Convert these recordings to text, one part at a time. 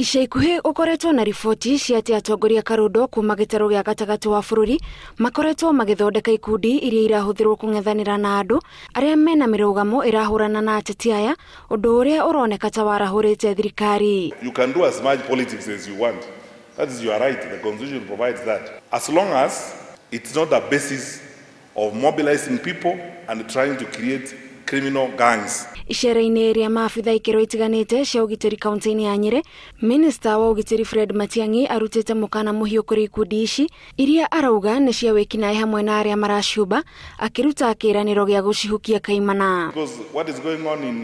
ica ikuhĩ gũkoretwo na riboti cia atĩ atongoria karũndo kuuma gĩtarũ gĩa gatagatĩ wa bũrũri makoretwo magĩthondeka ikundi iria irahũthĩrwo kũng'ethanĩra na andũ arĩa mena mĩrũgamo ĩrahũrana na ateti aya ũndũ ũrĩa ũroneka ta warahũrĩte thirikari You can do as much politics as you want. That is your right. The Constitution provides that. As long as it's not a basis of mobilizing people and trying to create criminal gangs. icera-inĩ rĩa maabitha ikĩro itiganĩte cia ũgitĩri kaunti-inĩ ya nyĩrĩ minista wa ũgitĩri fred matiang'i arutĩte mũkana mũhiũ kũrĩ ikundi ici iria arauga nĩ cia wĩkinaĩ hamwe na arĩa maraciũmba akĩruta kĩĩranĩro gĩa gũcihukia kaimana Because what is going on in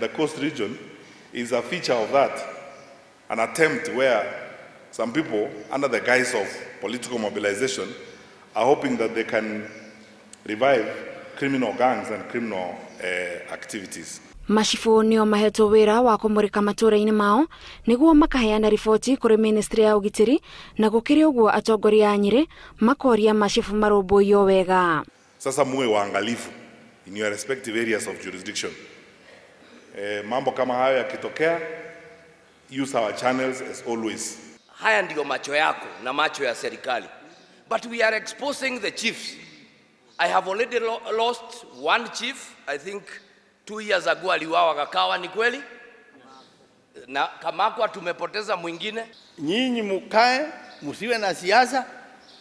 the coast region is a feature of that. An attempt where some people, under the guise of political mobilization, are hoping that they can revive criminal gangs and criminal uh, activities. macibũ nĩo mahetwo wĩra wa kũmũrĩka matũũra-inĩ mao nĩguo makaheana riboti kũrĩ ministry ya ũgitĩri na gũkĩrĩ ũguo atongoria a nyĩrĩ makoria macibũ marũmbũiyo wega Sasa muwe waangalifu in your respective areas of jurisdiction. Eh, mambo kama hayo yakitokea, use our channels as always. Haya ndiyo macho yako na macho ya serikali, but we are exposing the chiefs. I have already lo lost one chief, I think two years ago aliuawa Kakawa, ni kweli? Na Kamakwa tumepoteza mwingine. nyinyi mukae, musiwe na siasa.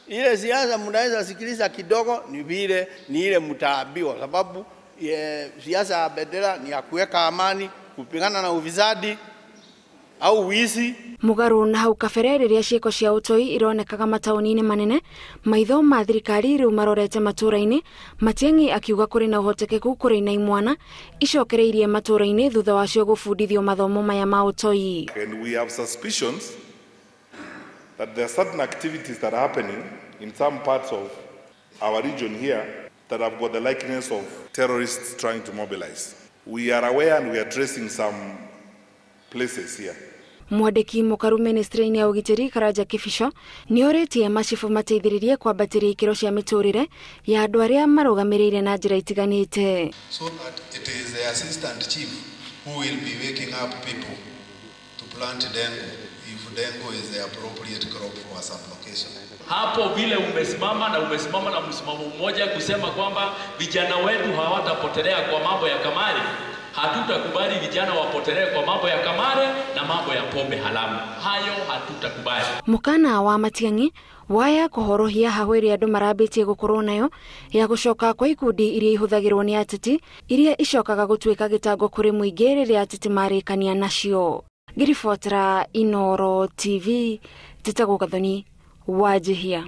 Ile siasa mnaweza sikiliza kidogo, ni vile ni ile mtaambiwa, sababu siasa ya bendera ni ya kuweka amani, kupigana na ufisadi au wizi. mugaru na hau kabere riria ciĩko cia ũtoi ironekaga mataũni-inĩ manene maitho ma thirikari rĩu marorete matura-ini matiang'i akiuga kuri na uhotekeku kuri na imwana icokereirie matura-ini thutha wacio gubundithio mathomo maya ma utoi And we have suspicions that there are certain activities that are happening in some parts of our region here that have got the likeness of terrorists trying to mobilize. We are aware and we are tracing some places here. Mwandĩki mũkaru ministry-inĩ ya ũgitĩri karanja kibico nĩ orĩtie macibũ mateithĩrĩrie kwambatĩria ikĩro cia mĩtũrĩre ya andũ arĩa marũgamĩrĩire na njĩra itiganĩte so that it is the assistant chief who will be waking up people to plant if is the appropriate crop for sublocation. hapo vile umesimama na umesimama na msimamo mmoja kusema kwamba vijana wetu hawatapotelea kwa mambo ya kamari. Hatutakubali vijana wapotelee kwa mambo ya kamare na mambo ya pombe haramu. Hayo hatutakubali. mukana wa matiang'i waya kuhorohia haho ĩrĩa andũ marambĩtie gukorwo nayo ya gũcoka kwa ikundi iria ihuthagirwo ni ateti iria icokaga gutuika gitango kuri muingi riria ateti marikania nacio ngiribotera inoro tv tĩtagwo gathoni wanjihia